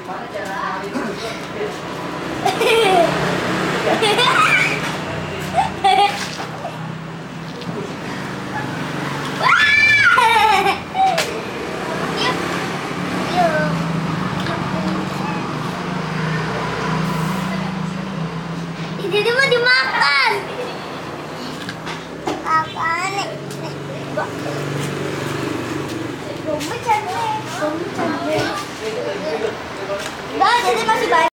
Ini mau dimakan. Apaan nih? Bumbu cantik. Bumbu cantik. はい。